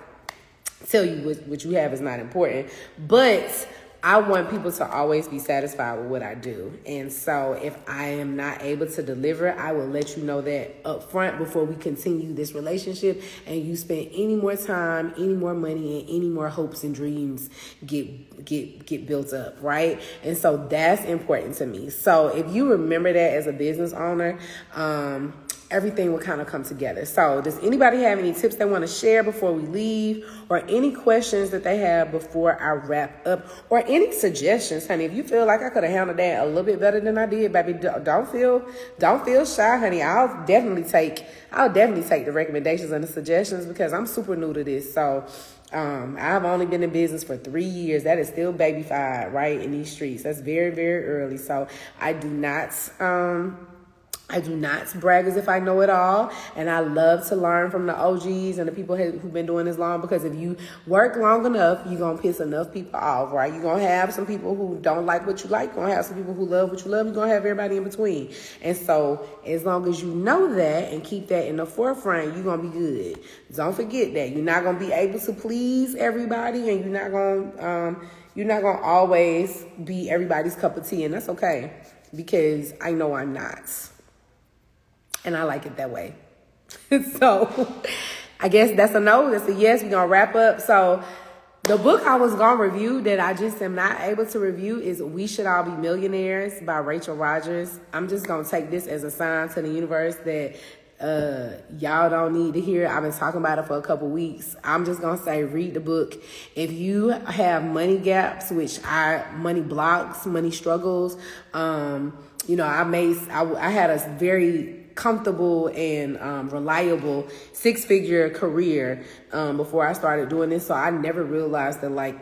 tell you what, what you have is not important. But I want people to always be satisfied with what I do. And so if I am not able to deliver, I will let you know that up front before we continue this relationship and you spend any more time, any more money, and any more hopes and dreams get get get built up, right? And so that's important to me. So if you remember that as a business owner, um, everything will kind of come together. So, does anybody have any tips they want to share before we leave, or any questions that they have before I wrap up, or any suggestions, honey? If you feel like I could have handled that a little bit better than I did, baby, don't feel don't feel shy, honey. I'll definitely take I'll definitely take the recommendations and the suggestions because I'm super new to this. So. Um, I've only been in business for three years. That is still baby five, right, in these streets. That's very, very early. So I do not um I do not brag as if I know it all, and I love to learn from the OGs and the people who've been doing this long. Because if you work long enough, you're gonna piss enough people off, right? You're gonna have some people who don't like what you like. You're gonna have some people who love what you love. You're gonna have everybody in between. And so, as long as you know that and keep that in the forefront, you're gonna be good. Don't forget that you're not gonna be able to please everybody, and you're not gonna um, you're not gonna always be everybody's cup of tea, and that's okay because I know I'm not and I like it that way. so I guess that's a no. That's a yes. We're gonna wrap up. So the book I was gonna review that I just am not able to review is We Should All Be Millionaires by Rachel Rodgers. I'm just gonna take this as a sign to the universe that uh y'all don't need to hear. I've been talking about it for a couple weeks. I'm just gonna say read the book. If you have money gaps, which are money blocks, money struggles, um, you know, I made I, I had a very comfortable and um, reliable six figure career um, before I started doing this. So I never realized that like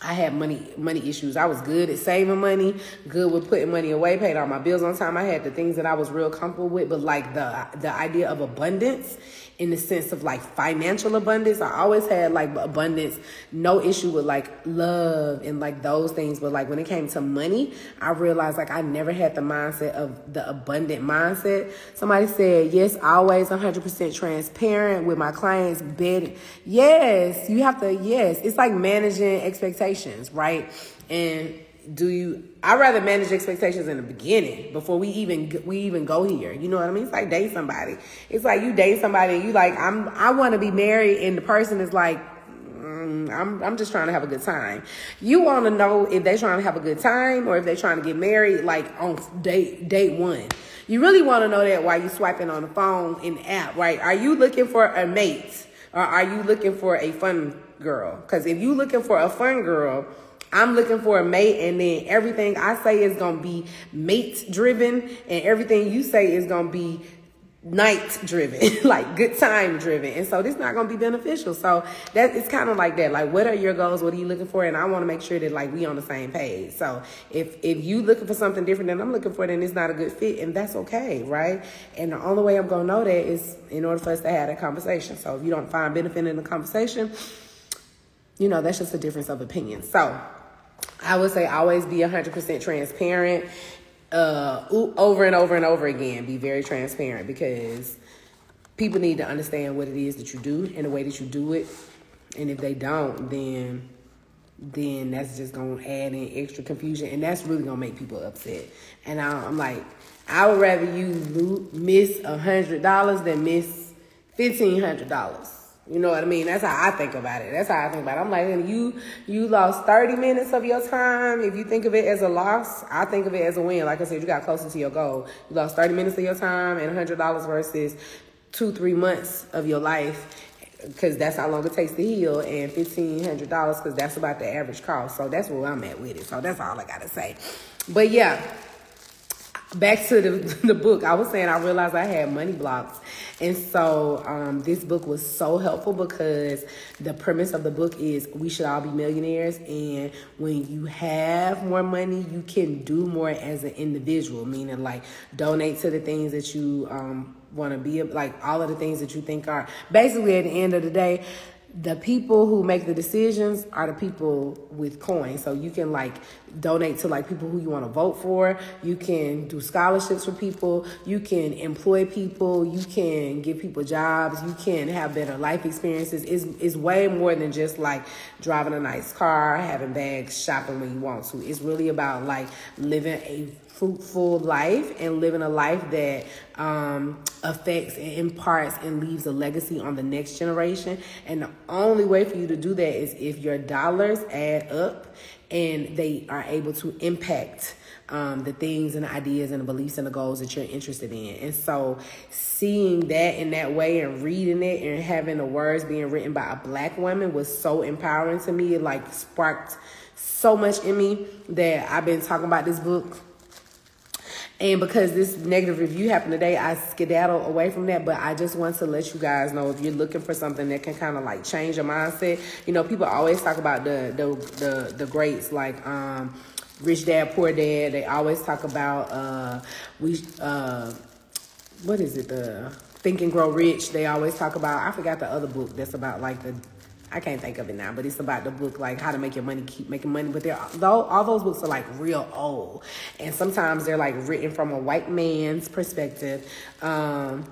I had money money issues. I was good at saving money, good with putting money away, paid all my bills on time. I had the things that I was real comfortable with, but like the the idea of abundance in the sense of like financial abundance. I always had like abundance, no issue with like love and like those things. But like when it came to money, I realized like I never had the mindset of the abundant mindset. Somebody said, yes, always 100% transparent with my clients. Bed. Yes, you have to, yes. It's like managing expectations, right? And do you i rather manage expectations in the beginning before we even we even go here you know what i mean it's like date somebody it's like you date somebody and you like i'm i want to be married and the person is like mm, I'm I'm just trying to have a good time. You want to know if they're trying to have a good time or if they're trying to get married, like on date date one. You really want to know that while you swiping on the phone in the app, right? Are you looking for a mate or are you looking for a fun girl? Because if you looking for a fun girl, I'm looking for a mate, and then everything I say is gonna be mate driven, and everything you say is gonna be night driven, like good time driven. And so this not gonna be beneficial. So that it's kind of like that. Like what are your goals? What are you looking for? And I want to make sure that like we on the same page. So if if you looking for something different than I'm looking for, then it's not a good fit, and that's okay, right? And the only way I'm gonna know that is in order for us to have that conversation. So if you don't find benefit in the conversation, you know, that's just a difference of opinion. So I would say always be 100% transparent uh, over and over and over again. Be very transparent because people need to understand what it is that you do and the way that you do it. And if they don't, then then that's just gonna add in extra confusion, and that's really gonna make people upset. And I, I'm like, I would rather you miss a hundred dollars than miss fifteen hundred dollars. You know what I mean? That's how I think about it. That's how I think about it. I'm like, you you lost 30 minutes of your time. If you think of it as a loss, I think of it as a win. Like I said, you got closer to your goal. You lost 30 minutes of your time and $100 versus two, three months of your life because that's how long it takes to heal, and fifteen hundred dollars because that's about the average cost. So that's where I'm at with it. So that's all I gotta say. But yeah, back to the the book. I was saying I realized I had money blocks, and so um, this book was so helpful because the premise of the book is we should all be millionaires. And when you have more money, you can do more as an individual, meaning like donate to the things that you um, want to be, like all of the things that you think are basically at the end of the day the people who make the decisions are the people with coins. So you can like donate to like people who you want to vote for. You can do scholarships for people. You can employ people. You can give people jobs. You can have better life experiences. It's, it's way more than just like driving a nice car, having bags, shopping when you want to. It's really about like living a fruitful life and living a life that um, affects and imparts and leaves a legacy on the next generation. And the only way for you to do that is if your dollars add up and they are able to impact um, the things and the ideas and the beliefs and the goals that you're interested in. And so seeing that in that way and reading it and having the words being written by a black woman was so empowering to me. It like sparked so much in me that I've been talking about this book and because this negative review happened today, I skedaddle away from that. But I just want to let you guys know if you're looking for something that can kind of like change your mindset. You know, people always talk about the the the, the greats like um, Rich Dad Poor Dad. They always talk about uh, we uh, what is it the Think and Grow Rich. They always talk about. I forgot the other book that's about like the I can't think of it now, but it's about the book like how to make your money keep making money. But they're though all those books are like real old, and sometimes they're like written from a white man's perspective. Um,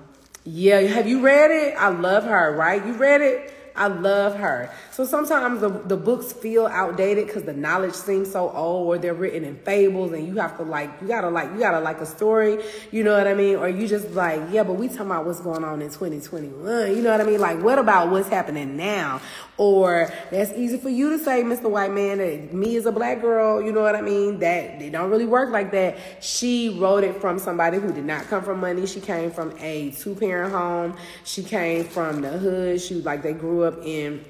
yeah, have you read it? I love her. Right? You read it? I love her. So sometimes the, the books feel outdated because the knowledge seems so old or they're written in fables and you have to like, you gotta like, you gotta like a story, you know what I mean? Or you just like, yeah, but we talking about what's going on in 2021, you know what I mean? Like, what about what's happening now? Or that's easy for you to say, Mr. White Man, that me as a black girl, you know what I mean? That they don't really work like that. She wrote it from somebody who did not come from money. She came from a two parent home. She came from the hood. She like they grew up in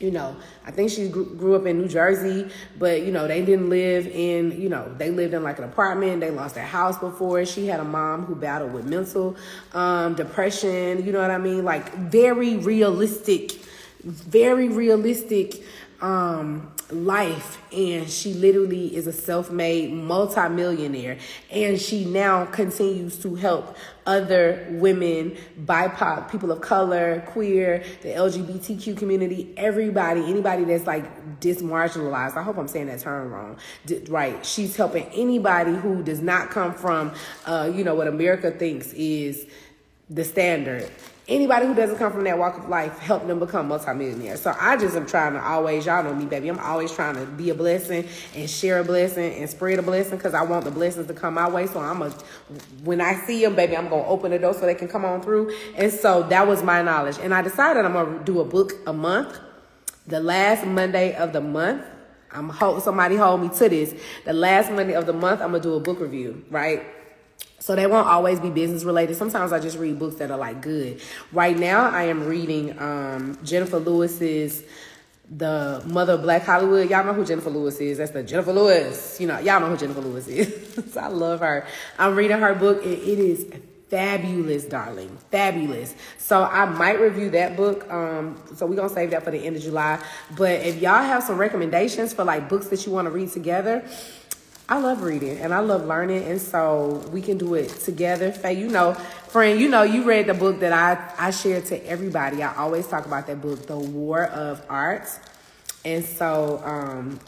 you know, I think she grew up in New Jersey, but you know, they didn't live in, you know, they lived in like an apartment. They lost their house before. She had a mom who battled with mental um, depression. You know what I mean? Like very realistic, very realistic um, life and she literally is a self-made multimillionaire and she now continues to help other women bipoc people of color queer the lgbtq community everybody anybody that's like dismarginalized. I hope i'm saying that term wrong. D- right. She's helping anybody who does not come from uh, you know what america thinks is the standard anybody who doesn't come from that walk of life, help them become multimillionaires. So I just am trying to always, y'all know me, baby. I'm always trying to be a blessing and share a blessing and spread a blessing because I want the blessings to come my way. So I'm a, when I see them, baby, I'm gonna open the door so they can come on through. And so that was my knowledge. And I decided I'm gonna do a book a month. The last Monday of the month, I'm hope somebody hold me to this. The last Monday of the month, I'm gonna do a book review, right? So they won't always be business related. Sometimes I just read books that are like good. Right now, I am reading um, Jennifer Lewis's The Mother of Black Hollywood. Y'all know who Jennifer Lewis is. That's the Jennifer Lewis. You know, y'all know who Jennifer Lewis is. I love her. I'm reading her book. and it is fabulous, darling. Fabulous. So I might review that book. Um, so we're gonna save that for the end of July. But if y'all have some recommendations for like books that you want to read together, I love reading and I love learning, and so we can do it together. Faye, you know, friend, you know, you read the book that I I shared to everybody. I always talk about that book, The War of Art, and so um,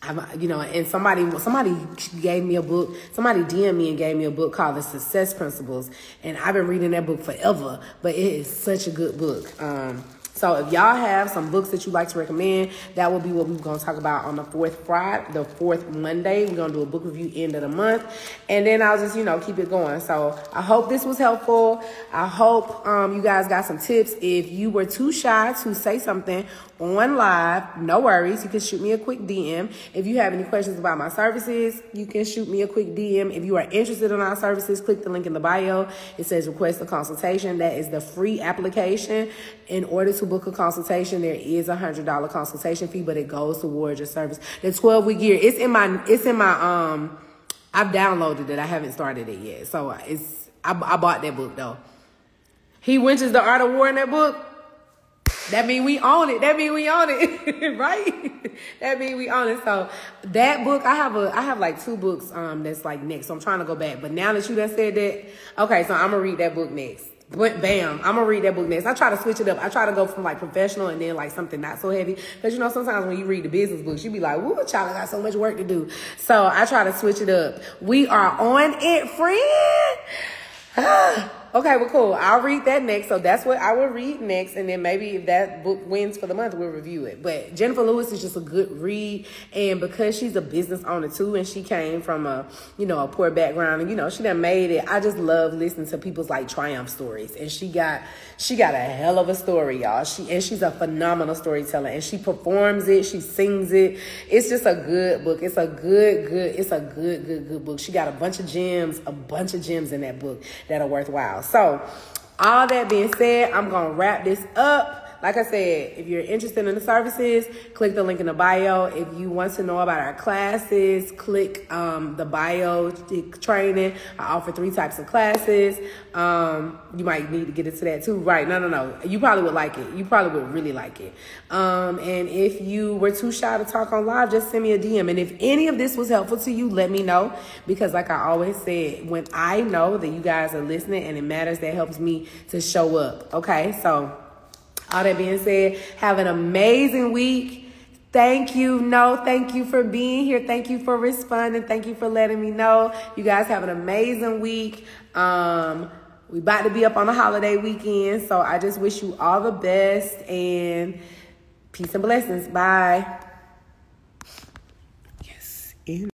I'm, you know, and somebody somebody gave me a book. Somebody DM me and gave me a book called The Success Principles, and I've been reading that book forever. But it is such a good book. Um, so if y'all have some books that you'd like to recommend, that will be what we're to talk about on the fourth Friday, the fourth Monday. We're to do a book review end of the month. And then I'll just, you know, keep it going. So I hope this was helpful. I hope um, you guys got some tips. If you were too shy to say something on live, no worries. You can shoot me a quick DM. If you have any questions about my services, you can shoot me a quick DM. If you are interested in our services, click the link in the bio. It says request a consultation. That is the free application. In order to book a consultation, there is a hundred dollar consultation fee, but it goes towards your service. The 12 week year, it's in my, it's in my, um, I've downloaded it. I haven't started it yet. So it's, I, I bought that book though. He Winches the Art of War in that book. That mean we own it. That mean we own it, right? that mean we own it. So that book, I have a, I have like two books um that's like next. So I'm trying to go back. But now that you done said that, okay, so I'm gonna read that book next. But bam, I'm gonna read that book next. I try to switch it up. I try to go from like professional and then like something not so heavy. Cause you know, sometimes when you read the business books, you be like, woo, child, I got so much work to do. So I try to switch it up. We are on it, friend. Okay, well, cool. I'll read that next. So that's what I will read next, and then maybe if that book wins for the month, we'll review it. But Jennifer Lewis is just a good read, and because she's a business owner too, and she came from a you know a poor background, and you know she done made it. I just love listening to people's like triumph stories, and she got she got a hell of a story, y'all. She and she's a phenomenal storyteller, and she performs it, she sings it. It's just a good book. It's a good, good. It's a good, good, good book. She got a bunch of gems, a bunch of gems in that book that are worthwhile. So, all that being said, I'm going to wrap this up. Like I said, if you're interested in the services, click the link in the bio. If you want to know about our classes, click um, the bio training. I offer three types of classes. Um, you might need to get into that too. Right. No, no, no. You probably would like it. You probably would really like it. Um, and if you were too shy to talk on live, just send me a DM. And if any of this was helpful to you, let me know. Because like I always said, when I know that you guys are listening and it matters, that helps me to show up. Okay. So all that being said, have an amazing week. Thank you. No, thank you for being here. Thank you for responding. Thank you for letting me know. You guys have an amazing week. Um, we about to be up on the holiday weekend, so I just wish you all the best and peace and blessings. Bye. Yes.